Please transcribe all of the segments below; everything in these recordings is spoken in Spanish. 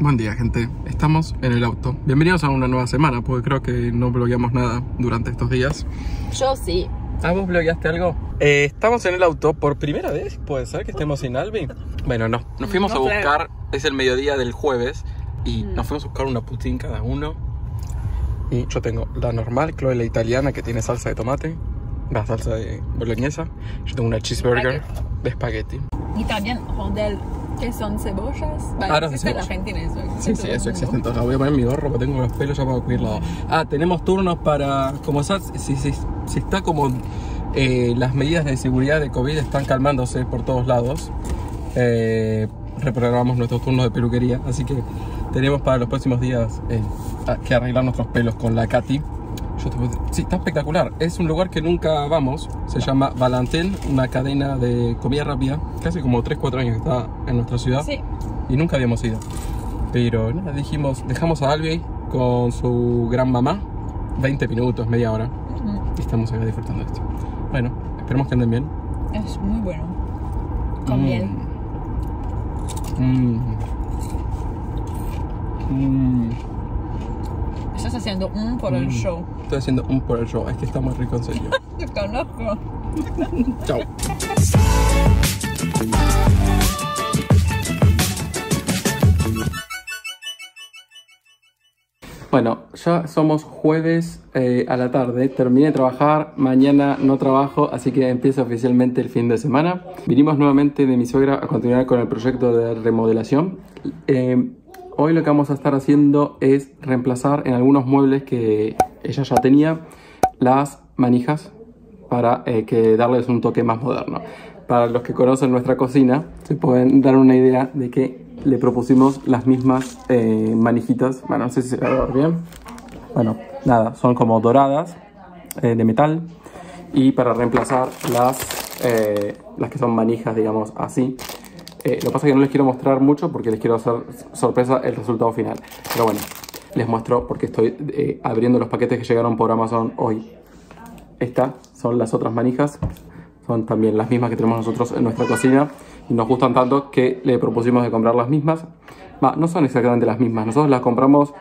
Buen día, gente. Estamos en el auto. Bienvenidos a una nueva semana, porque creo que no blogueamos nada durante estos días. Yo sí. ¿Ah, vos blogueaste algo? Eh, estamos en el auto por primera vez. ¿Puede ser que estemos sin Albi? Bueno, no. Nos fuimos a No sé. buscar. Es el mediodía del jueves. Y Mm. nos fuimos a buscar una putín cada uno. Y yo tengo la normal, Chloe la italiana, que tiene salsa de tomate. La salsa de boloñesa. Yo tengo una cheeseburger de espagueti. Y también rondel, que son cebollas. Vale, Ahora existe en Argentina eso. Sí, sí, en eso existe entonces. Voy a poner mi gorro porque tengo los pelos ya para cualquier lado. Ah, tenemos turnos para. Como si, si, si está como. eh, las medidas de seguridad de COVID están calmándose por todos lados. eh, reprogramamos nuestros turnos de peluquería. Así que tenemos para los próximos días eh, que arreglar nuestros pelos con la Katy. Yo te puedo- Sí, está espectacular. Es un lugar que nunca vamos. Se llama Valentin, una cadena de comida rápida. Casi como 3-4 años que está en nuestra ciudad Sí. y nunca habíamos ido. Pero nada, dijimos, dejamos a Albi con su gran mamá, 20 minutos, media hora, y estamos acá disfrutando de esto. Bueno, esperemos que anden bien. Es muy bueno. Con Mm. miel. Mm. Mm. Estás haciendo un por el Mm. show. Estoy haciendo un por el show, es que está muy rico en serio. Te conozco. Chao. Bueno, ya somos jueves eh, a la tarde, terminé de trabajar, mañana no trabajo, así que empieza oficialmente el fin de semana. Vinimos nuevamente de mi suegra a continuar con el proyecto de remodelación. Eh, hoy lo que vamos a estar haciendo es reemplazar en algunos muebles que ella ya tenía las manijas para eh, que darles un toque más moderno. Para los que conocen nuestra cocina, se pueden dar una idea de que le propusimos las mismas eh, manijitas. Bueno, no sé si se va a ver bien. Bueno, nada, son como doradas eh, de metal. Y para reemplazar las, las que son manijas, digamos así. Lo que pasa es que no les quiero mostrar mucho porque les quiero hacer sorpresa el resultado final. Pero bueno, les muestro porque estoy eh, abriendo los paquetes que llegaron por Amazon hoy. Estas son las otras manijas. Son también las mismas que tenemos nosotros en nuestra cocina. Y nos gustan tanto que le propusimos de comprar las mismas. No son exactamente las mismas. Nosotros las compramos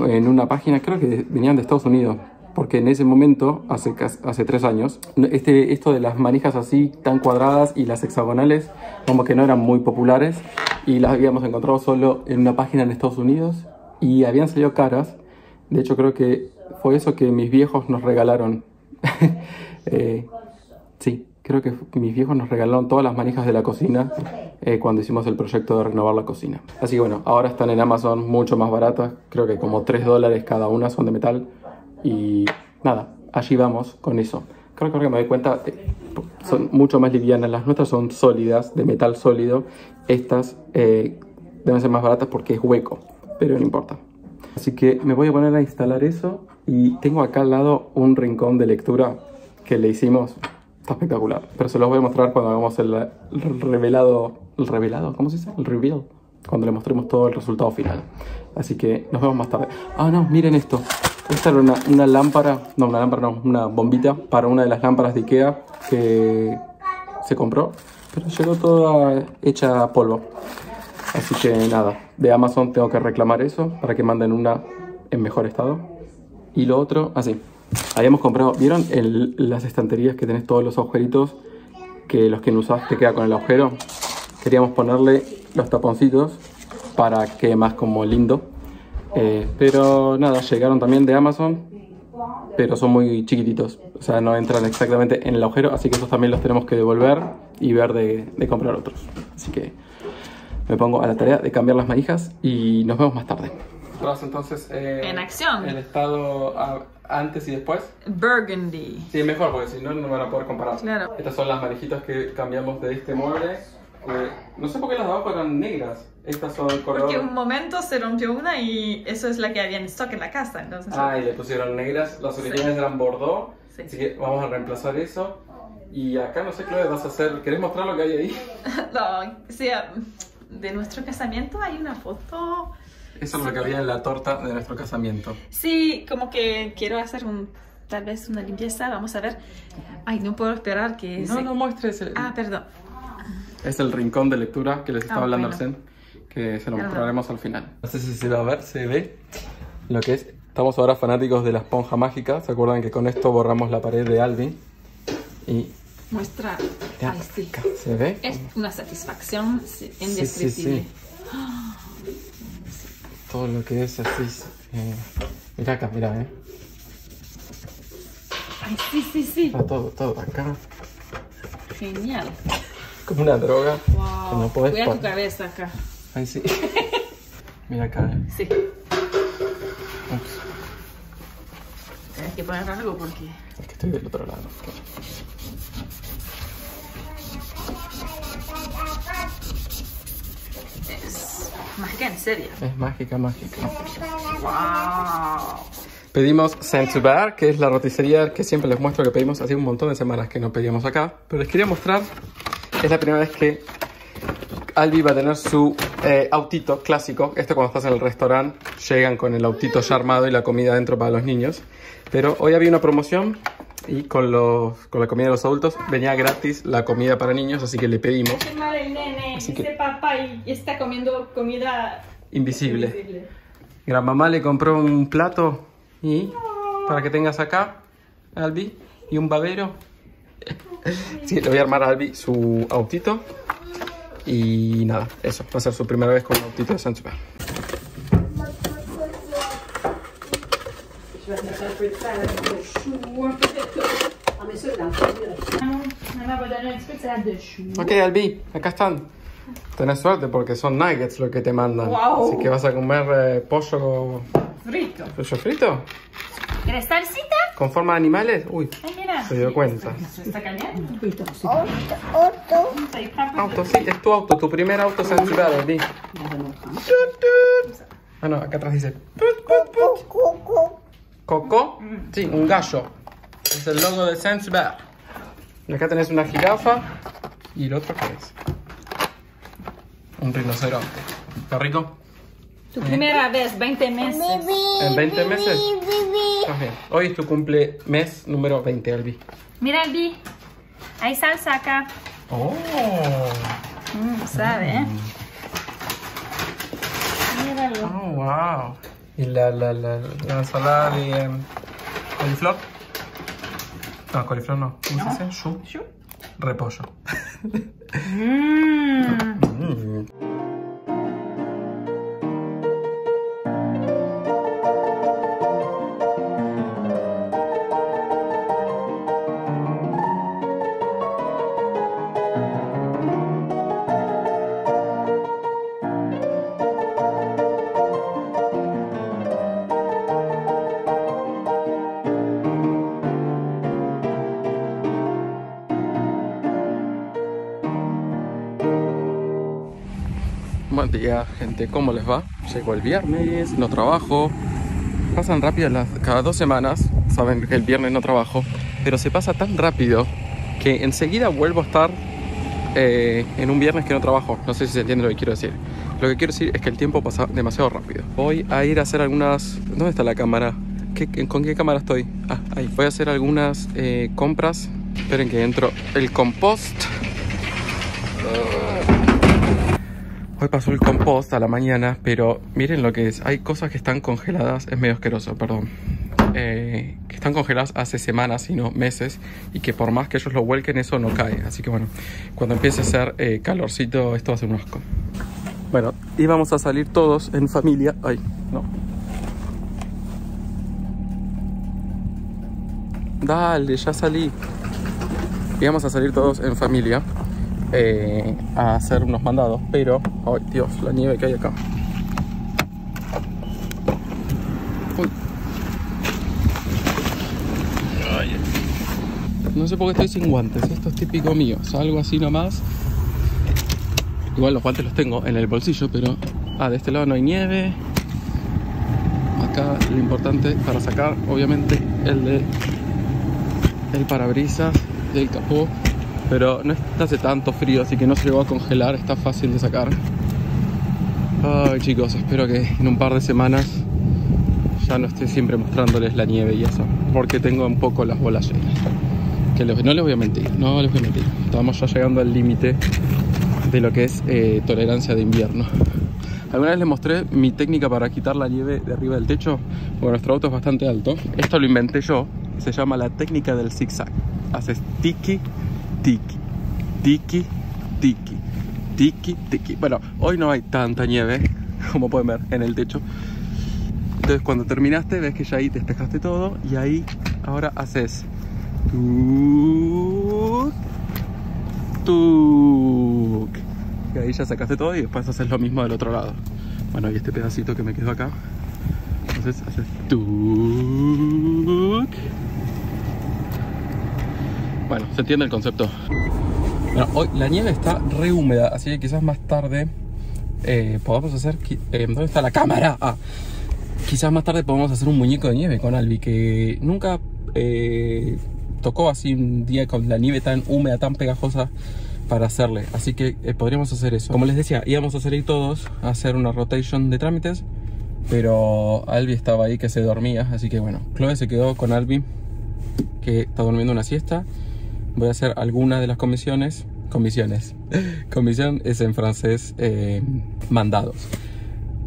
en una página, creo que venían de Estados Unidos. Porque en ese momento, hace, hace tres años, este, esto de las manijas así tan cuadradas y las hexagonales como que no eran muy populares. Y las habíamos encontrado solo en una página en Estados Unidos. Y habían salido caras. De hecho, creo que fue eso que mis viejos nos regalaron. Eh, sí, creo que mis viejos nos regalaron todas las manijas de la cocina eh, cuando hicimos el proyecto de renovar la cocina. Así que bueno, ahora están en Amazon mucho más baratas. Creo que como 3 dólares cada una son de metal. Y nada, allí vamos con eso. Creo que me doy cuenta, eh, son mucho más livianas. Las nuestras son sólidas, de metal sólido. Estas eh, deben ser más baratas porque es hueco, pero no importa. Así que me voy a poner a instalar eso y tengo acá al lado un rincón de lectura que le hicimos. Está espectacular. Pero se los voy a mostrar cuando hagamos el, el revelado. ¿El revelado? ¿Cómo se dice? El reveal. Cuando le mostremos todo el resultado final. Así que nos vemos más tarde. Ah, no, miren esto. Esta era una, una lámpara, no, una lámpara, no, una bombita para una de las lámparas de Ikea que se compró, pero llegó toda hecha polvo. Así que nada, de Amazon tengo que reclamar eso para que manden una en mejor estado. Y lo otro, así. Habíamos comprado, ¿vieron el- las estanterías que tenés todos los agujeritos? Que los que no usás te queda con el agujero. Queríamos ponerle los taponcitos para que más como lindo. Eh, pero nada, llegaron también de Amazon, pero son muy chiquititos. O sea, no entran exactamente en el agujero, así que esos también los tenemos que devolver y ver de, de comprar otros. Así que me pongo a la tarea de cambiar las manijas y nos vemos más tarde. entonces En acción. el estado antes y después. Burgundy. Sí, mejor, porque si no, no van a poder comparar. Claro. Estas son las manijitas que cambiamos de este mueble. Eh, no sé por qué las de abajo eran negras. Estas son color... Porque un momento se rompió una y eso es la que había en stock en la casa. Entonces, Ah, y le pusieron negras. Las originales eran bordeaux. Sí. Así que vamos a reemplazar eso. Y acá no sé, Chloe, vas a hacer... ¿Querés mostrar lo que hay ahí? no, o sea, de nuestro casamiento hay una foto. Eso es lo que había en la torta de nuestro casamiento. Sí, como que quiero hacer un, tal vez una limpieza. Vamos a ver. Ay, no puedo esperar que No, se- no muestres. el- Ah, perdón. Es el rincón de lectura que les estaba Ah, hablando bueno. recién. que se lo Ajá. mostraremos al final. No sé si se va a ver, se ve lo que es. Estamos ahora fanáticos de la esponja mágica. ¿Se acuerdan que con esto borramos la pared de Alvin? Y Muestra. ya, ¿se ve? Es una satisfacción sí, Sí, sí, indescriptible. sí. Todo lo que es así. Eh, mira acá, mira, eh. Ay, sí, sí, sí. Está todo, todo acá. Genial. Como una droga. Que Wow. no podés Cuida tu cabeza acá. Ay, sí. mira acá, eh. Sí. Ups, Tienes que poner algo porque. es que estoy del otro lado. Mágica en serio. Es mágica, mágica. Wow. Pedimos Saint-Hubert, que es la roticería que siempre les muestro que pedimos hace un montón de semanas que no pedíamos acá. Pero les quería mostrar, es la primera vez que Albi va a tener su eh, autito clásico. Esto cuando estás en el restaurante, llegan con el autito ya armado y la comida dentro para los niños. Pero hoy había una promoción y con, los, con la comida de los adultos venía gratis la comida para niños, así que le pedimos. Así que- papá y está comiendo comida Invisible. Gran mamá le compró un plato y para que tengas acá, Albi, y un babero. Sí, le voy a armar a Albi su autito. Y nada, eso, va a ser su primera vez con un autito de Sancho Mamá va a dar un petit salade de chou. Ok, Albi, acá están. Tenés suerte porque son nuggets lo que te mandan. Wow. Así que vas a comer eh, pollo, Frito. pollo frito ¿Quieres salsita? con forma de animales. Uy, Ay, mira. se dio cuenta. Está caliente. Papá. Auto, sí, es tu auto, tu primer auto Sancho Albi. Ah, no, acá atrás dice. put, put, put. Coco, sí, un gallo. Es el logo de Saint-Hubert. Y acá tenés una jirafa. ¿Y el otro qué es? Un rinoceronte. ¿Está rico? Tu primera vez, 20 meses. ¿En 20 meses? Bien. Hoy es tu cumple mes número 20, Albi. Mira, Albi. Hay salsa acá. Oh. Mm, sabe, ¿eh? Míralo. Oh, wow. ¿Y la, la, la, la ensalada de em, coliflor? No, coliflor no. ¿Cómo se dice? Shu. Repollo. Mm. Mm. Día, gente. ¿Cómo les va? Llegó el viernes, no trabajo. Pasan rápido las, cada dos semanas. Saben que el viernes no trabajo. Pero se pasa tan rápido que enseguida vuelvo a estar eh, en un viernes que no trabajo. No sé si se entiende lo que quiero decir. Lo que quiero decir es que el tiempo pasa demasiado rápido. Voy a ir a hacer algunas... ¿Dónde está la cámara? ¿Qué- ¿Con qué cámara estoy? Ah, ahí. Voy a hacer algunas eh, compras. Esperen que entro el compost. Hoy pasó el compost a la mañana, pero miren lo que es. Hay cosas que están congeladas, es medio asqueroso, perdón. Eh, que están congeladas hace semanas, si no meses, y que por más que ellos lo vuelquen, eso no cae. Así que bueno, cuando empiece a hacer eh, calorcito, esto va a ser un asco. Bueno, íbamos a salir todos en familia. Ay, no. Dale, ya salí. Íbamos a salir todos en familia eh, a hacer unos mandados, pero, ay Dios, la nieve que hay acá. No sé por qué estoy sin guantes, esto es típico mío, salgo así nomás. Igual los guantes los tengo en el bolsillo, pero... Ah, de este lado no hay nieve. Acá lo importante para sacar, obviamente, el de el parabrisas del capó pero no hace tanto frío así que no se llegó a congelar está fácil de sacar ay chicos espero que en un par de semanas ya no esté siempre mostrándoles la nieve y eso porque tengo un poco las bolas llenas que les- no les voy a mentir no les voy a mentir estamos ya llegando al límite de lo que es eh, tolerancia de invierno ¿Alguna vez les mostré mi técnica para quitar la nieve de arriba del techo? Bueno, nuestro auto es bastante alto. Esto lo inventé yo. Se llama la técnica del zigzag. Haces tiki, tiki, tiki, tiki, tiki, tiki. Bueno, hoy no hay tanta nieve, como pueden ver, en el techo. Entonces cuando terminaste, ves que ya ahí despejaste todo y ahí ahora haces... Tuk, tuk. Y ahí ya sacaste todo y después haces lo mismo del otro lado. Bueno, y este pedacito que me quedó acá. Entonces haces tuk. Bueno, se entiende el concepto. Hoy la nieve está re húmeda, así que quizás más tarde eh, podamos hacer... Eh, ¿Dónde está la cámara? Ah, quizás más tarde podamos hacer un muñeco de nieve con Albi, que nunca eh, tocó así un día con la nieve tan húmeda, tan pegajosa para hacerle. Así que eh, podríamos hacer eso. Como les decía, íbamos a salir todos a hacer una rotation de trámites, pero Albi estaba ahí que se dormía, así que bueno, Chloe se quedó con Albi, que está durmiendo una siesta. Voy a hacer alguna de las comisiones. Comisiones. Comisión es en francés eh, mandados.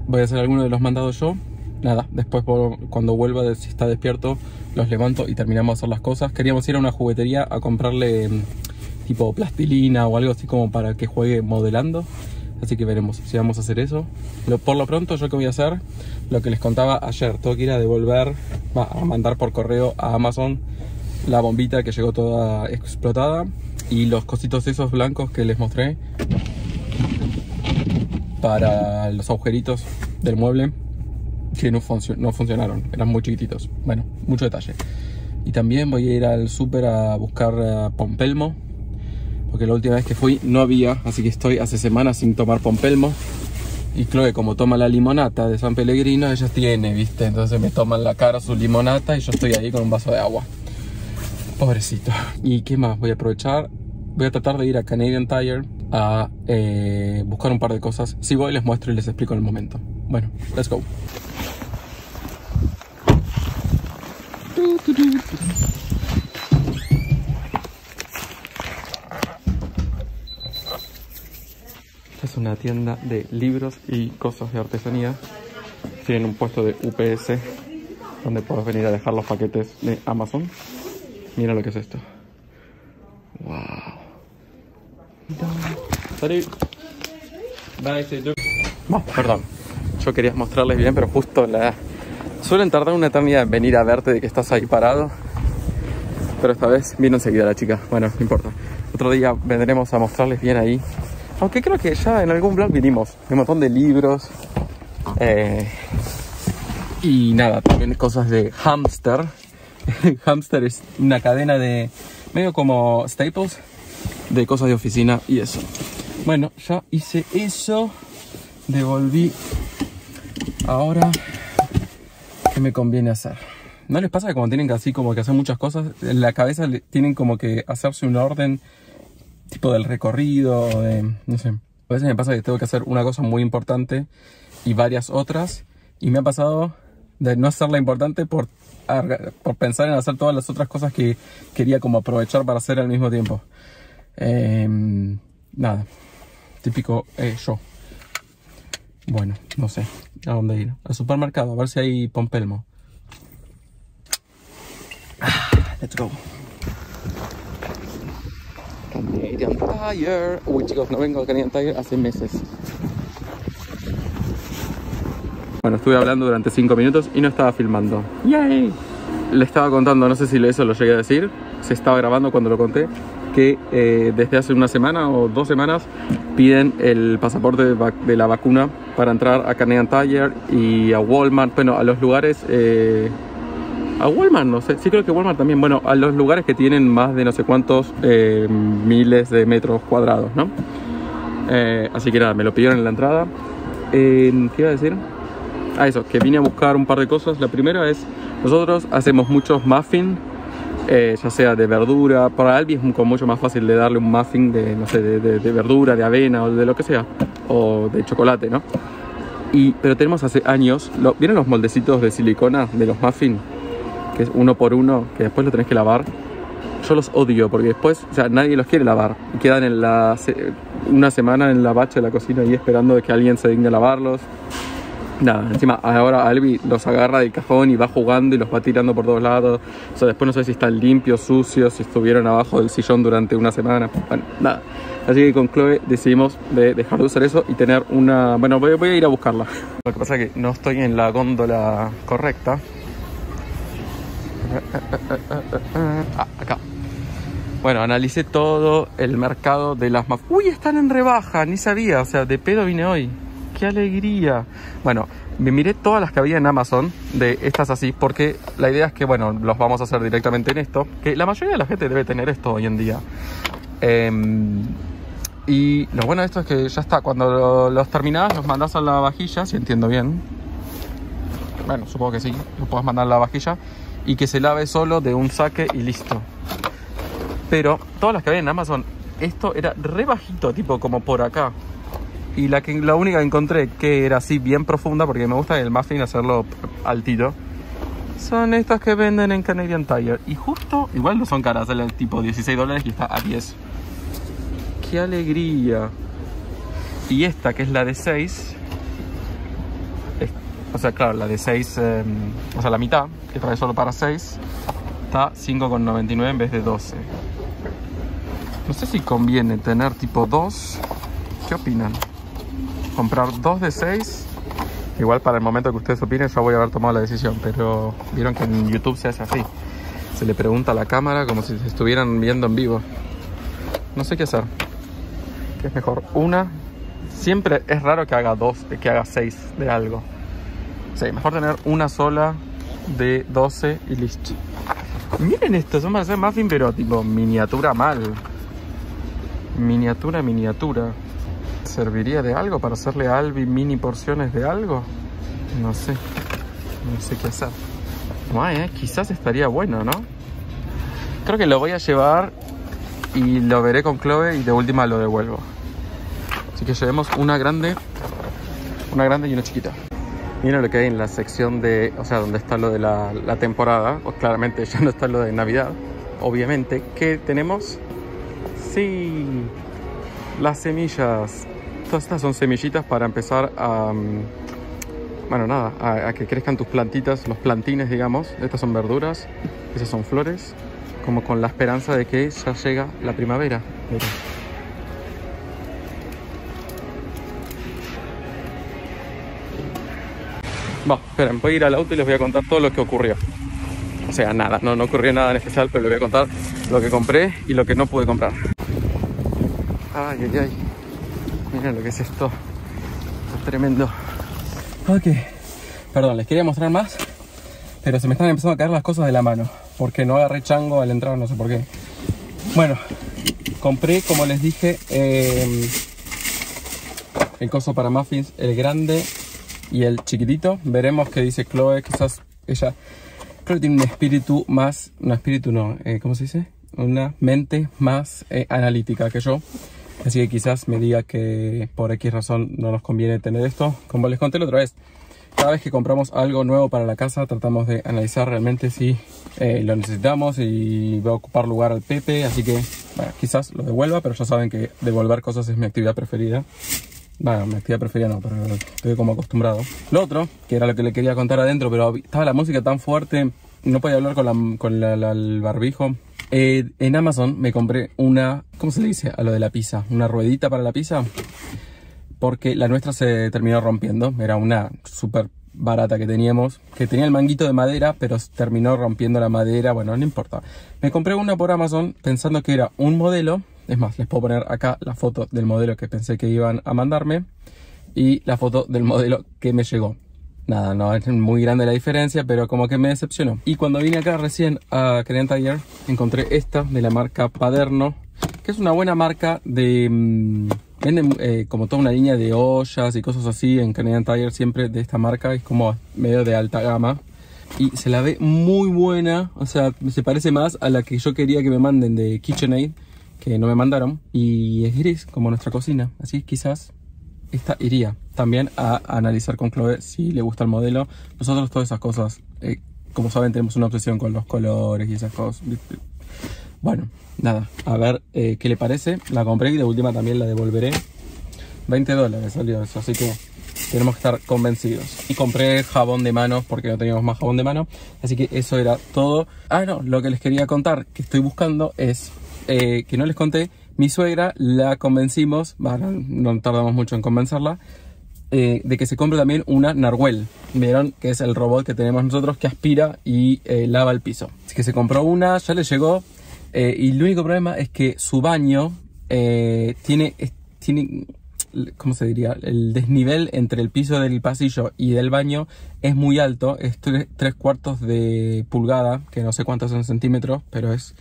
Voy a hacer alguno de los mandados yo. Nada, después cuando vuelva, si está despierto, los levanto y terminamos de hacer las cosas. Queríamos ir a una juguetería a comprarle tipo plastilina o algo así como para que juegue modelando. Así que veremos si vamos a hacer eso. por lo pronto, yo que voy a hacer, lo que les contaba ayer, tengo que ir a devolver, va, a mandar por correo a Amazon la bombita que llegó toda explotada y los cositos esos blancos que les mostré para los agujeritos del mueble que no, funcionaron, eran muy chiquititos. Bueno, mucho detalle. Y también voy a ir al súper a buscar eh, pompelmo porque la última vez que fui no había, así que estoy hace semanas sin tomar pompelmo. Y Chloe, como toma la limonata de San Pellegrino, ella tiene, ¿viste? Entonces me toman la cara su limonata y yo estoy ahí con un vaso de agua. Pobrecito. ¿Y qué más? Voy a aprovechar. Voy a tratar de ir a Canadian Tire a eh, buscar un par de cosas. Si voy, les muestro y les explico en el momento. Bueno, let's go. es una tienda de libros y cosas de artesanía. Tienen un puesto de UPS donde puedes venir a dejar los paquetes de Amazon. Mira lo que es esto. Wow. Salut. perdón. Yo quería mostrarles bien, pero justo la... Suelen tardar una eternidad en venir a verte de que estás ahí parado. Pero esta vez vino enseguida la chica. Bueno, no importa. Otro día vendremos a mostrarles bien ahí aunque creo que ya en algún blog vinimos. Un montón de libros. Eh, y nada, también cosas de Hamster. Hamster es una cadena de medio como Staples de cosas de oficina y eso. Bueno, ya hice eso. Devolví. Ahora, ¿qué me conviene hacer? ¿No les pasa que como tienen que así como que hacer muchas cosas, en la cabeza tienen como que hacerse un orden tipo del recorrido, no sé. A veces me pasa que tengo que hacer una cosa muy importante y varias otras. Y me ha pasado de no hacerla importante por, por pensar en hacer todas las otras cosas que quería como aprovechar para hacer al mismo tiempo. Em, nada, típico eh, yo. Bueno, no sé a dónde ir. Al supermercado, a ver si hay pompelmo. Ah, let's go. Canadian Tire. Uy, chicos, no vengo a Canadian Tire hace meses. Bueno, estuve hablando durante 5 minutos y no estaba filmando. ¡Yay! Le estaba contando, no sé si eso lo llegué a decir, se estaba grabando cuando lo conté, que eh, desde hace una semana o dos semanas piden el pasaporte de, la vacuna para entrar a Canadian Tire y a Walmart, bueno, a los lugares eh, a Walmart, no sé, sí creo que Walmart también, bueno, a los lugares que tienen más de no sé cuántos eh, miles de metros cuadrados, ¿no? Eh, así que nada, me lo pidieron en la entrada. ¿Qué iba a decir? Ah, eso, que vine a buscar un par de cosas. La primera es, nosotros hacemos muchos muffins, eh, ya sea de verdura, para Albi es mucho más fácil de darle un muffin de, no sé, de, verdura, de avena o de lo que sea, o de chocolate, ¿no? Y, pero tenemos hace años, lo, ¿vieron los moldecitos de silicona de los muffins? que es uno por uno, que después lo tenés que lavar. Yo los odio porque después, o sea, nadie los quiere lavar y quedan en la. una semana en la bacha de la cocina y esperando de que alguien se digne a lavarlos. Nada, encima ahora Albi los agarra del cajón y va jugando y los va tirando por todos lados. O sea, después no sé si están limpios, sucios, si estuvieron abajo del sillón durante una semana. Bueno, nada. Así que con Chloe decidimos de dejar de usar eso y tener una... Bueno, voy, a ir a buscarla. Lo que pasa es que no estoy en la góndola correcta. Ah, acá. Bueno, analicé todo el mercado de las... Uy, están en rebaja, ni sabía. O sea, de pedo vine hoy qué alegría. Bueno, me miré todas las que había en Amazon de estas así, porque la idea es que, bueno, los vamos a hacer directamente en esto, que la mayoría de la gente debe tener esto hoy en día. Em, y lo bueno de esto es que ya está, cuando los terminás, los mandás a la vajilla, si entiendo bien. Bueno, supongo que sí, lo puedes mandar a la vajilla y que se lave solo de un saque y listo. Pero todas las que había en Amazon, esto era re bajito, tipo como por acá. Y la, que, la única que encontré que era así bien profunda, porque me gusta el muffin hacerlo altito, son estas que venden en Canadian Tire. Y justo, igual no son caras, el tipo 16 dólares y está a 10. ¡Qué alegría! Y esta, que es la de 6, o sea, claro, la de 6, em, o sea, la mitad, que trae solo para 6, está 5,99 en vez de 12. No sé si conviene tener tipo 2. ¿Qué opinan? Comprar dos de seis. Igual para el momento que ustedes opinen ya voy a haber tomado la decisión, pero vieron que en YouTube se hace así. Se le pregunta a la cámara como si estuvieran viendo en vivo. No sé qué hacer. ¿Qué es mejor? Una. Siempre es raro que haga dos, que haga seis de algo. Sí, mejor tener una sola de 12 y listo. Miren esto, son más muffin, pero tipo miniatura mal. Miniatura, miniatura. ¿Serviría de algo para hacerle a Albi mini porciones de algo? No sé. No sé qué hacer. ¿eh? Quizás estaría bueno, ¿no? Creo que lo voy a llevar y lo veré con Chloe y de última lo devuelvo. Así que llevemos una grande, una grande y una chiquita. Miren lo que hay en la sección de, o sea, donde está lo de la, la temporada. O claramente ya no está lo de Navidad. Obviamente, ¿qué tenemos? Sí, las semillas. Estas son semillitas para empezar a... Mm, bueno, nada, a, que crezcan tus plantitas, los plantines, digamos. Estas son verduras, esas son flores, como con la esperanza de que ya llega la primavera. Bueno, esperen, voy a ir al auto y les voy a contar todo lo que ocurrió. O sea, nada, no, no ocurrió nada en especial, pero les voy a contar lo que compré y lo que no pude comprar. Ay, ay, ay. Miren lo que es esto. es tremendo. Ok. Perdón, les quería mostrar más. Pero se me están empezando a caer las cosas de la mano. Porque no agarré chango al entrar, no sé por qué. Bueno, compré, como les dije, em, el coso para muffins, el grande y el chiquitito. Veremos qué dice Chloe. Quizás ella, que tiene un espíritu más, no espíritu no, eh, ¿cómo se dice? Una mente más eh, analítica que yo. Así que quizás me diga que por X razón no nos conviene tener esto. Como les conté la otra vez, cada vez que compramos algo nuevo para la casa tratamos de analizar realmente si eh, lo necesitamos y va a ocupar lugar al Pepe. Así que bueno, quizás lo devuelva, pero ya saben que devolver cosas es mi actividad preferida. Bueno, mi actividad preferida no, pero estoy como acostumbrado. Lo otro, que era lo que le quería contar adentro, pero estaba la música tan fuerte, no podía hablar con, la, con el barbijo. Eh, en Amazon me compré una, ¿cómo se le dice? A lo de la pizza, una ruedita para la pizza. Porque la nuestra se terminó rompiendo. Era una súper barata que teníamos, que tenía el manguito de madera, pero terminó rompiendo la madera. Bueno, no importa. Me compré una por Amazon pensando que era un modelo. Es más, les puedo poner acá la foto del modelo que pensé que iban a mandarme y la foto del modelo que me llegó nada, no es muy grande la diferencia, pero como que me decepcionó. Y cuando vine acá recién a Canadian Tire, encontré esta de la marca Paderno, que es una buena marca de... Mm, venden eh, como toda una línea de ollas y cosas así en Canadian Tire siempre de esta marca, es como medio de alta gama. Y se la ve muy buena, o sea, se parece más a la que yo quería que me manden de KitchenAid, que no me mandaron. Y es gris, como nuestra cocina, así quizás esta iría también a, analizar con Chloe si le gusta el modelo. Nosotros todas esas cosas, eh, como saben, tenemos una obsesión con los colores y esas cosas. Bueno, nada, a ver eh, qué le parece. La compré y de última también la devolveré. 20 dólares salió eso, así que tenemos que estar convencidos. Y compré jabón de mano porque no teníamos más jabón de mano. Así que eso era todo. Ah, no, lo que les quería contar que estoy buscando es eh, que no les conté. Mi suegra la convencimos, bueno, no tardamos mucho en convencerla, eh, de que se compre también una Narwhal. Vieron que es el robot que tenemos nosotros que aspira y eh, lava el piso. Así que se compró una, ya le llegó. y el único problema es que su baño tiene, tiene ¿cómo se diría? El desnivel entre el piso del pasillo y del baño es muy alto, es tres, cuartos de pulgada, que no sé cuántos son centímetros, pero es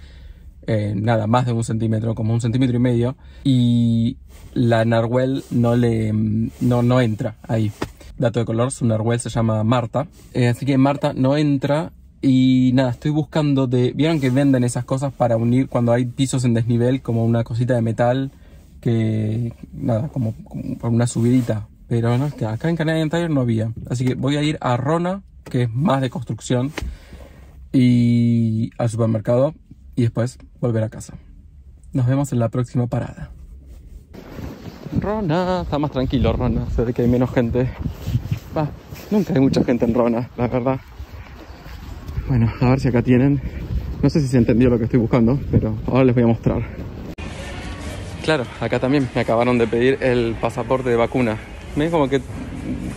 eh, nada, más de un centímetro, como un centímetro y medio, y la Narwhal no le no, no entra ahí. Dato de color, su Narwhal se llama Marta, eh, así que Marta no entra y nada, estoy buscando de... ¿Vieron que venden esas cosas para unir cuando hay pisos en desnivel, como una cosita de metal? que nada, como, una subidita. Pero no, acá en Canadian Tire no había. Así que voy a ir a Rona, que es más de construcción, y al supermercado y después volver a casa. Nos vemos en la próxima parada. Rona, está más tranquilo Rona, se ve que hay menos gente. Va, nunca hay mucha gente en Rona, la verdad. Bueno, a ver si acá tienen. No sé si se entendió lo que estoy buscando, pero ahora les voy a mostrar. Claro, acá también me acabaron de pedir el pasaporte de vacuna. Me como que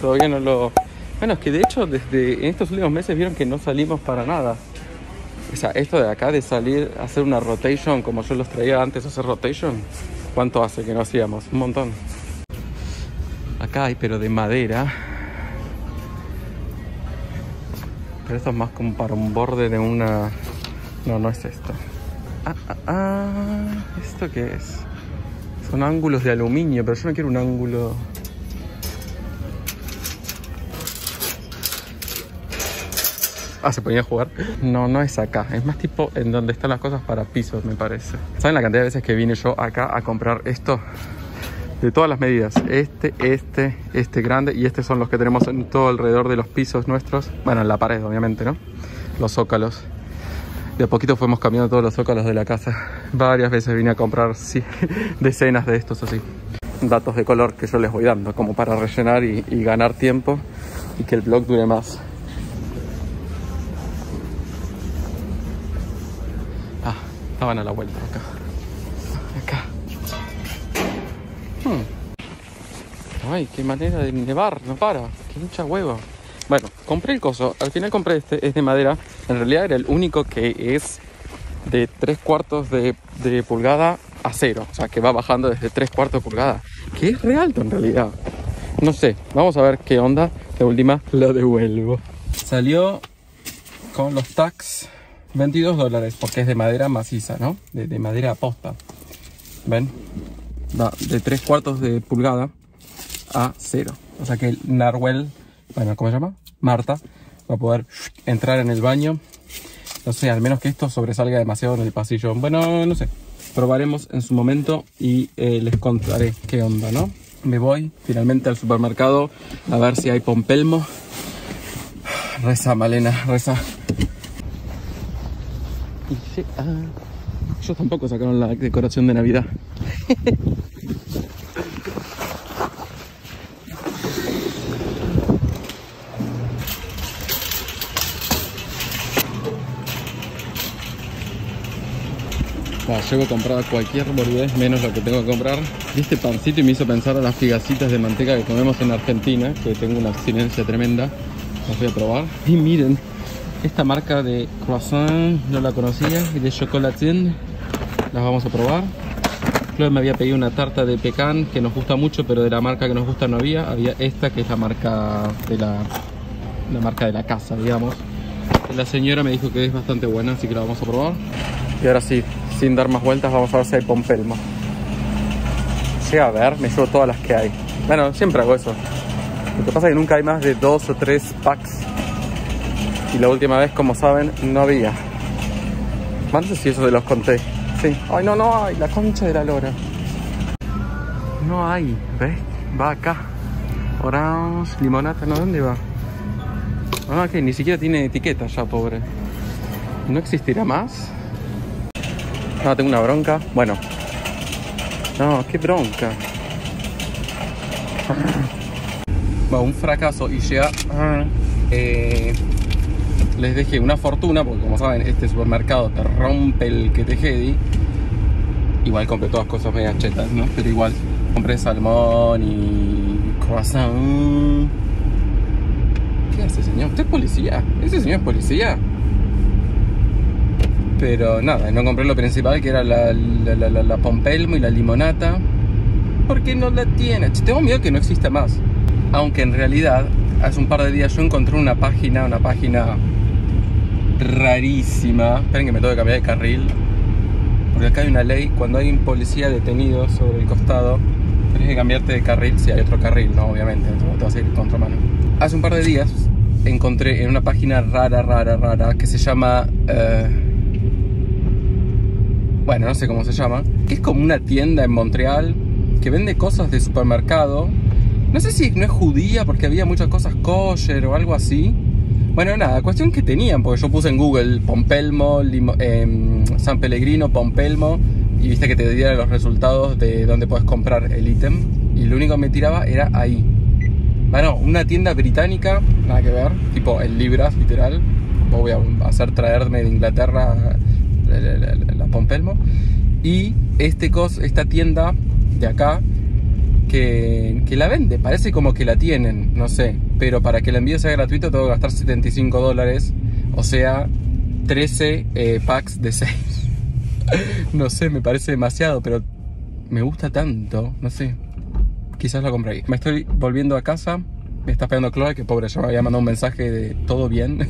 todavía no lo... Bueno, es que de hecho desde en estos últimos meses vieron que no salimos para nada. O sea, esto de acá de salir hacer una rotation como yo los traía antes hacer rotation, ¿cuánto hace que no hacíamos? Un montón. Acá hay, pero de madera. Pero esto es más como para un borde de una... No, no es esto. Ah, ah, ah. ¿Esto qué es? Son ángulos de aluminio, pero yo no quiero un ángulo... Ah, ¿se ponía jugar? No, no es acá. Es más tipo en donde están las cosas para pisos, me parece. ¿Saben la cantidad de veces que vine yo acá a comprar esto? De todas las medidas. Este, este, este grande y estos son los que tenemos en todo alrededor de los pisos nuestros. Bueno, en la pared, obviamente, ¿no? Los zócalos de a poquito fuimos cambiando todos los zócalos de la casa. Varias veces vine a comprar sí, decenas de estos así. Datos de color que yo les voy dando, como para rellenar y, ganar tiempo y que el blog dure más. Estaban a la vuelta acá. Acá. Hmm. Ay, qué manera de nevar, no para. Qué mucha hueva. Bueno, compré el coso. Al final compré este, es de madera. En realidad era el único que es de 3 cuartos de, pulgada a cero. O sea, que va bajando desde 3 cuartos de pulgada. Que es re alto en realidad. No sé, vamos a ver qué onda. De última lo devuelvo. Salió con los tags 22 dólares porque es de madera maciza, ¿no? De, de madera aposta. ¿Ven? Va de 3 cuartos de pulgada a cero. O sea que el Narwhal bueno, ¿cómo se llama? Marta, va a poder entrar en el baño. No sé, al menos que esto sobresalga demasiado en el pasillo. Bueno, no sé. Probaremos en su momento y eh, les contaré qué onda, ¿no? Me voy finalmente al supermercado a ver si hay pompelmo. Reza, Malena, reza. Ah, yo tampoco sacaron la decoración de Navidad. llego a comprar cualquier boludez menos lo que tengo que comprar. Y este pancito y me hizo pensar a las figacitas de manteca que comemos en Argentina, que tengo una abstinencia tremenda. Las voy a probar. Y miren, esta marca de croissant no la conocía y de chocolatín las vamos a probar. Chloe me había pedido una tarta de pecan que nos gusta mucho, pero de la marca que nos gusta no había. Había esta que es la marca de la, la marca de la casa, digamos. La señora me dijo que es bastante buena, así que la vamos a probar. Y ahora sí, sin dar más vueltas, vamos a ver si hay pompelmo. Sí, a ver, me llevo todas las que hay. Bueno, siempre hago eso. Lo que pasa es que nunca hay más de dos o tres packs. Y la última vez, como saben, no había. No sé si eso de los conté. Sí. Ay, no, no hay. La concha de la lora. No hay. ¿Ves? Va acá. Orange, limonata. ¿No? ¿Dónde va? Ah, que ni siquiera tiene etiqueta ya, pobre. ¿No existirá más? No, tengo una bronca. Bueno. No, qué bronca. Bueno, un fracaso y ya eh, les dejé una fortuna porque como saben este supermercado te rompe el que te jedi. Igual compré todas cosas medias chetas, ¿no? Pero igual compré salmón y croissant. ¿Qué hace señor? ¿Usted es policía? ¿Ese señor es policía? Pero nada, no compré lo principal que era la, la, la, la- pompelmo y la limonata. Porque no la tiene. Tengo miedo que no exista más. Aunque en realidad, hace un par de días yo encontré una página, una página rarísima. Esperen que me tengo que cambiar de carril. Porque acá hay una ley, cuando hay un policía detenido sobre el costado, tienes que cambiarte de carril si hay otro carril, ¿no? Obviamente, no te vas a ir contramano. Hace un par de días encontré en una página rara, rara, rara, que se llama... eh, bueno, no sé cómo se llama, que es como una tienda en Montreal que vende cosas de supermercado. No sé si no es judía porque había muchas cosas kosher o algo así. Bueno, nada, cuestión que tenían, porque yo puse en Google Pompelmo, limo- em, San Pellegrino, Pompelmo, y viste que te diera los resultados de dónde puedes comprar el ítem, y lo único que me tiraba era ahí. Bueno, una tienda británica, nada que ver, tipo en libras, literal. Voy a hacer traerme de Inglaterra la, la- la- la Pompelmo. Y este cos, esta tienda de acá, que, la vende, parece como que la tienen, no sé. Pero para que el envío sea gratuito tengo que gastar 75 dólares, o sea, 13 eh, packs de 6. no sé, me parece demasiado, pero me gusta tanto, no sé. Quizás la compré. Me estoy volviendo a casa. Me está esperando Chloe, que pobre, ya me había mandado un mensaje de todo bien.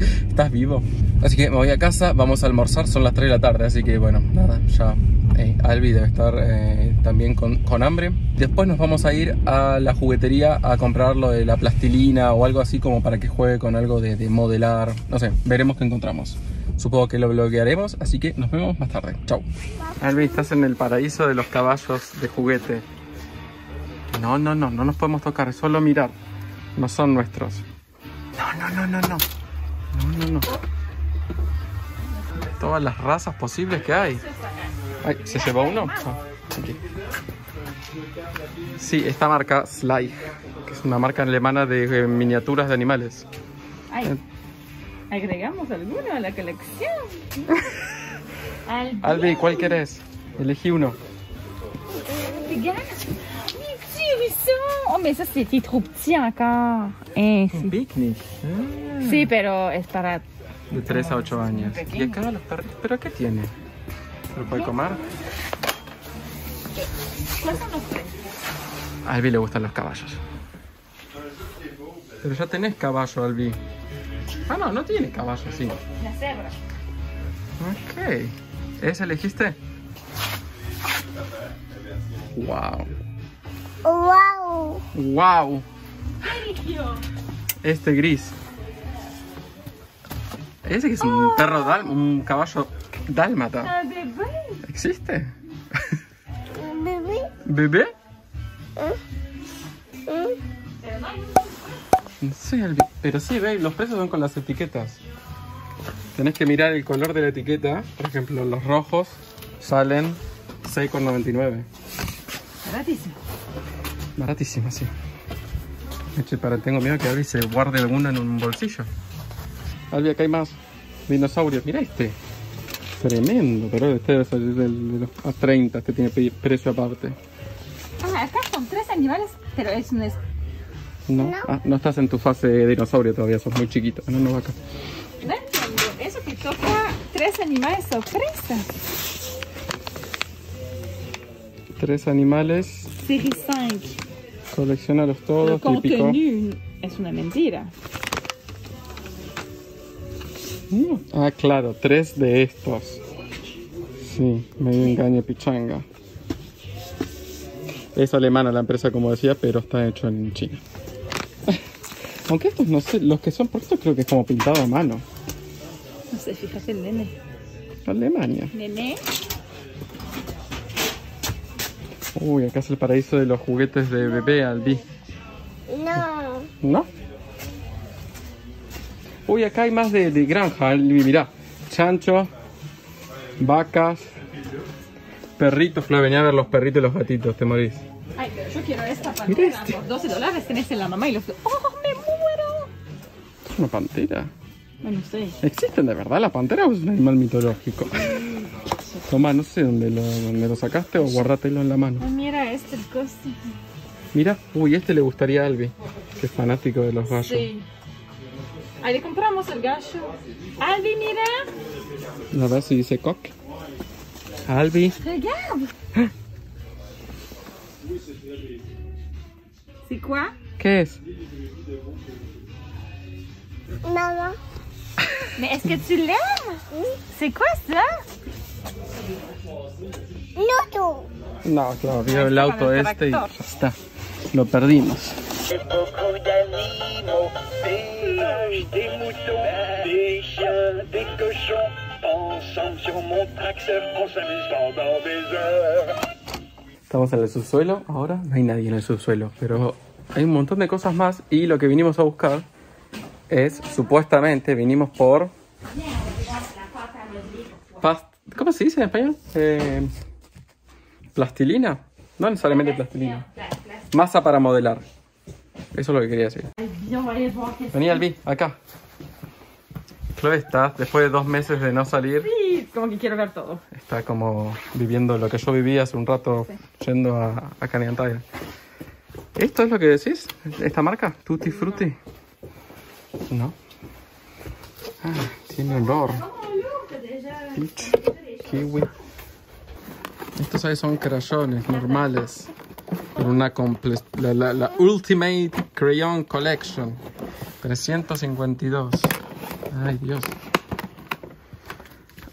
¿Estás vivo? Así que me voy a casa, vamos a almorzar, son las 3 de la tarde, así que bueno, nada, ya eh, Albi debe estar eh, también con, hambre. Después nos vamos a ir a la juguetería a comprar lo de la plastilina o algo así como para que juegue con algo de, de modelar. No sé, veremos qué encontramos. Supongo que lo bloquearemos, así que nos vemos más tarde. Chau. Albi, estás en el paraíso de los caballos de juguete. No, no, no, no nos podemos tocar, solo mirar. No son nuestros. No, no, no, no, no. No, no, no. Todas las razas posibles que hay. Ay, ¿se llevó uno? Ah, aquí. Sí, esta marca Sly, que es una marca alemana de eh, miniaturas de animales. Ay, agregamos alguno a la colección. Albi, Albi, ¿cuál querés? Elegí uno. Regarde. Petits hérissons. Oh, mais ça, c'était trop petit encore. Eh, sí. picnic. Sí, pero es para... De 3 a 8 años. Y acá los perritos. ¿Pero qué tiene? ¿Lo puede comer? ¿Cuáles son los precios? A Albi le gustan los caballos. Pero ya tenés caballo, Albi. Ah, no, no tiene caballo, sí. La cebra. Ok. ¿Ese elegiste? Wow. Wow. Wow. Este gris. Ese que es un perro dál, un caballo dálmata. Ah, bébé. ¿Existe? ¿Bebé? Hay No sé, Albi. Pero sí, ve, los precios son con las etiquetas. Tenés que mirar el color de la etiqueta. Por ejemplo, los rojos salen 6,99. baratísimo. Baratísimo, sí. Eche, para, tengo miedo que Albi se guarde alguno en un bolsillo. Albi, acá hay más dinosaurios. Mira este. Tremendo, pero este debe salir del, de los a 30, este tiene precio aparte. Ah, acá son tres animales, pero es un... es- ¿No? Ah, no estás en tu fase de dinosaurio todavía, sos muy chiquito. No, no, acá. No entiendo. Eso que toca tres animales sorpresa. Tres animales, Serie 5. coleccionalos El todos, típico. contenido es una mentira. Mm, Ah, claro, tres de estos. Sí, medio engañe pichanga. Es alemana la empresa, como decía, pero está hecho en China. Aunque estos no sé, los que son, por esto creo que es como pintado a mano. No sé, fíjate el nene. Alemania. Nene. Uy, acá es el paraíso de los juguetes de bebé Albi. No. ¿No? Uy, acá hay más de, de granja, mirá. Chancho, vacas, perritos. Flo, venía a ver los perritos y los gatitos, te morís. Ay, pero yo quiero esta pantera. este. Por 12 dólares tenés en la mamá y los... ¡Oh, me muero! Es una pantera. Bueno, sé. ¿Existen de verdad la pantera o es un animal mitológico? Toma, no sé dónde lo, dónde lo sacaste o guardátelo en la mano. Oh, mira este el costo. Mira, uy, este le gustaría a Albi, que es fanático de los gallos. Sí. Ahí le compramos el gallo. Albi, mira. A ver si dice cock. Albi. Regarde. C'est quoi? ¿Qué es? Maman. Mais est-ce que tu l'aimes? C'est quoi ça? No, claro, vio el auto el este y ya está. Lo perdimos. Vaches, des moutons, des chiens, des cochons. Ensemble sur mon tracteur, on s'amuse pendant des heures. Estamos en el subsuelo ahora. No hay nadie en el subsuelo, pero hay un montón de cosas más. Y lo que vinimos a buscar es, supuestamente, vinimos por. Past ¿Cómo se dice en español? Eh, plastilina. No necesariamente plastilina. Masa para modelar. Eso es lo que quería decir. Vení, Albi, acá. Chloe está, después de dos meses de no salir, Sí, como que quiero ver todo. está como viviendo lo que yo viví hace un rato yendo a, a Canadian. ¿Esto es lo que decís? ¿Esta marca? Tutti Frutti. No. Ah, tiene olor. Peach, kiwi. Estos ahí son crayones normales. Una la, la, la Ultimate Crayon Collection. 352. Ay, Dios.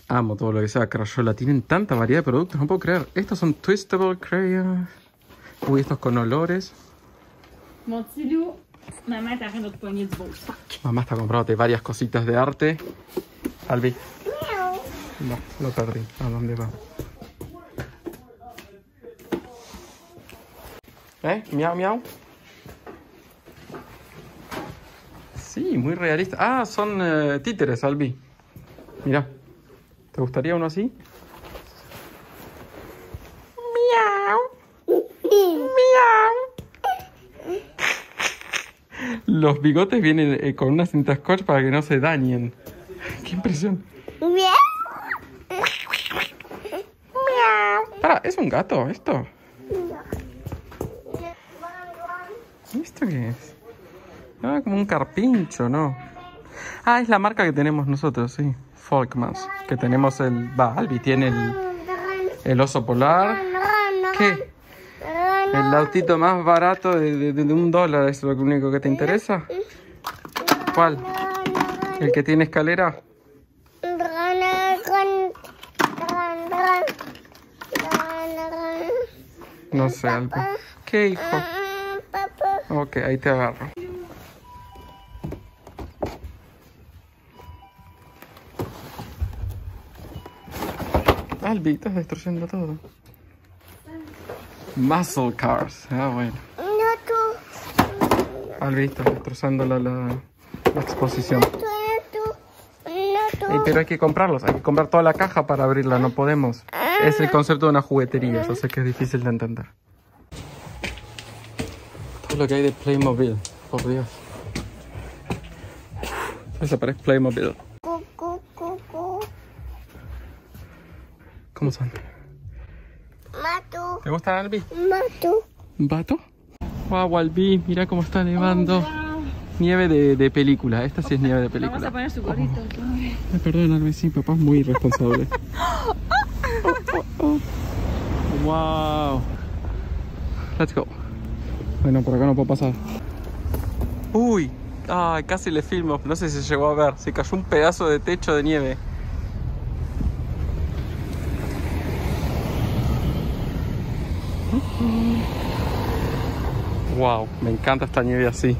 Amo todo lo que sea Crayola. Tienen tanta variedad de productos, no puedo creer. Estos son Twistable Crayons. Uy, estos con olores. Mon petit loup, maman est en train de te pogner du beau stock. Mamá está comprándote varias cositas de arte. Albi. No, lo perdí. ¿A dónde va? ¿Eh? Miau, miau. Sí, muy realista. Ah, son eh, títeres, Albi. Mira. ¿Te gustaría uno así? Los bigotes vienen eh, con una cinta scotch para que no se dañen. ¡Qué impresión! Miau. Para, ¿es un gato esto? ¿Esto qué es? Ah, como un carpincho, ¿no? Ah, es la marca que tenemos nosotros, sí. Folkmans. Que tenemos el... Va, Albi tiene el, el oso polar. ¿Qué? El autito más barato de, de- de un dólar, ¿es lo único que te interesa? ¿Cuál? ¿El que tiene escalera? No sé, Albi. ¿Qué, hijo? Ok, ahí te agarro. Albi, estás destruyendo todo. Muscle cars. Ah, bueno. Albi, estás destrozando la, la, la exposición. Ey, pero hay que comprarlos, hay que comprar toda la caja para abrirla, no podemos. Es el concepto de una juguetería, yo sé que es difícil de entender. Lo que hay de Playmobil, por Dios. Eso parece Playmobil. ¿Cómo son? Mato, ¿Te gustan, Albi? mato. ¿Un pato? Wow, Albi, mira cómo está nevando. Nieve de, de película, esta sí es nieve de Vamos a película. poner su gorrito. Ay, perdón, Albi, sí, papá es muy irresponsable. wow. Let's go. Bueno, por acá no puedo pasar. Uy, ay, casi le filmo, no sé si se llegó a ver. Se cayó un pedazo de techo de nieve. Wow, me encanta esta nieve así.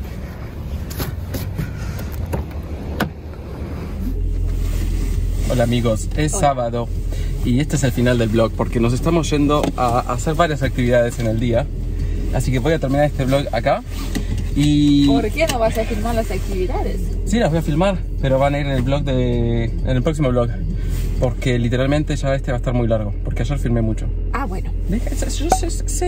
Hola amigos, es sábado y este es el final del vlog porque nos estamos yendo a hacer varias actividades en el día. Así que voy a terminar este vlog acá. Y ¿Por qué no vas a filmar las actividades? sí, las voy a filmar, pero van a ir en el vlog de. en el próximo vlog. porque literalmente ya este va a estar muy largo, porque ayer filmé mucho. Ah, bueno. Yo sé.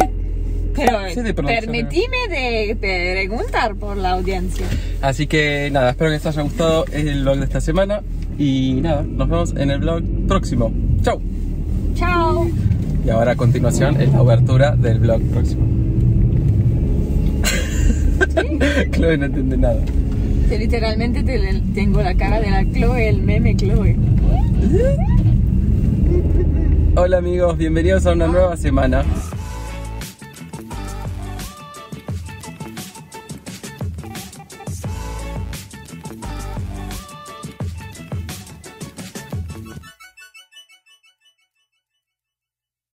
Pero Sí, de producción, permitime de preguntar por la audiencia. Así que nada, espero que les haya gustado el vlog de esta semana y nada, nos vemos en el vlog próximo. Chau. Chao. Y ahora a continuación es la obertura del vlog próximo. Chloe no entiende nada. Que literalmente te- tengo la cara de la Chloe, el meme Chloe. Hola amigos, bienvenidos a una nueva semana.